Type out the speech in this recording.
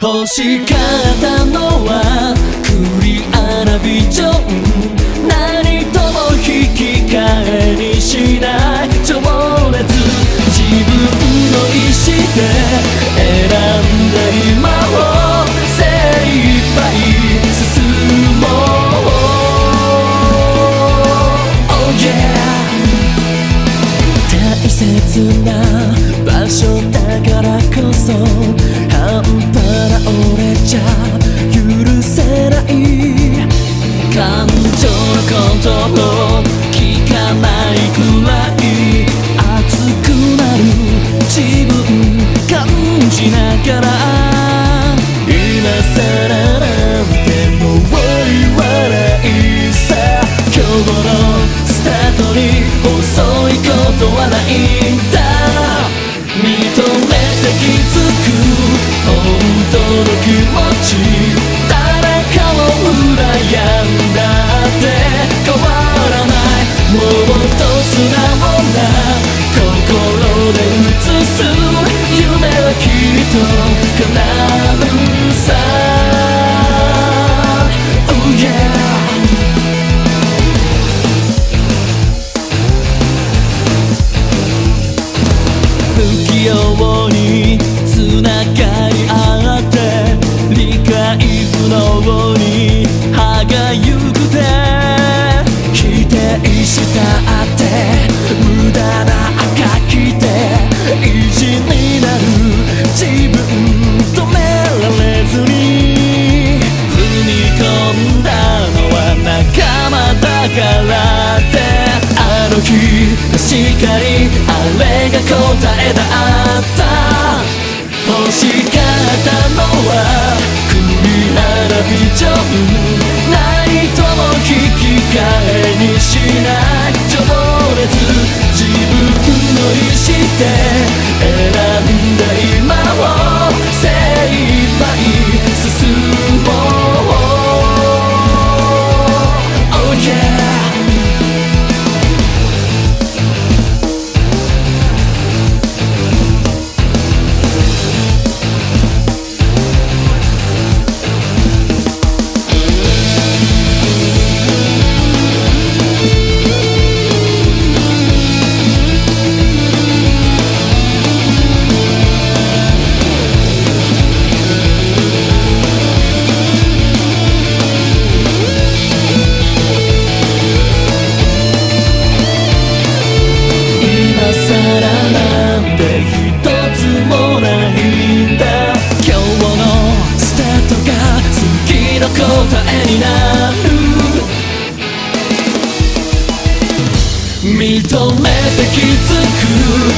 欲しかったのは栗穴ビジョン何とも引き換えにしない情熱自分の意志で選んだ今を精一杯進もう。Oh yeah 大切な場所だからこそのコきっと叶うさ Oh yeah 不器用につながり合って理解不能に歯がゆくて否定したって無駄な赤きて意地になる。自分止められずに。踏み込んだのは仲間だからってあの日確かにあれが答えだった。欲しかったのは栗ならビジョえになる。認めて気づく。